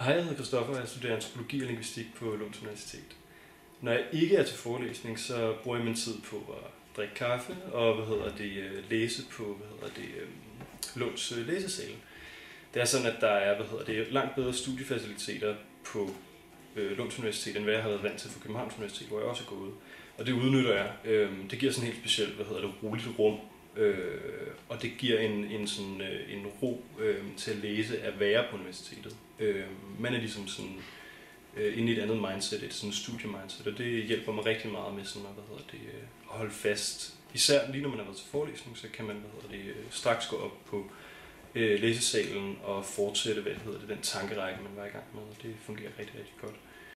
Hej, jeg hedder Kristoffer, og jeg studerer antropologi og linguistik på Lunds Universitet. Når jeg ikke er til forelæsning, så bruger jeg min tid på at drikke kaffe og hvad hedder det, øh, læse på hvad hedder det, øh, Lunds øh, læsesal. Det er sådan, at der er hvad hedder det, langt bedre studiefaciliteter på Lunds Universitet, end hvad jeg har været vant til for Københavns Universitet, hvor jeg også er gået. Og det udnytter jeg. Det giver sådan helt specielt, hvad hedder det, roligt rum Øh, og det giver en, en, sådan, øh, en ro øh, til at læse at være på universitetet. Øh, man er ligesom sådan øh, inde i et andet mindset, et sådan studie-mindset, og det hjælper mig rigtig meget med sådan, hvad hedder det, øh, at holde fast. Især lige når man har været til forelæsning, så kan man hvad hedder det, øh, straks gå op på øh, læsesalen og fortsætte hvad hedder det, den tankerække, man var i gang med, og det fungerer rigtig, rigtig godt.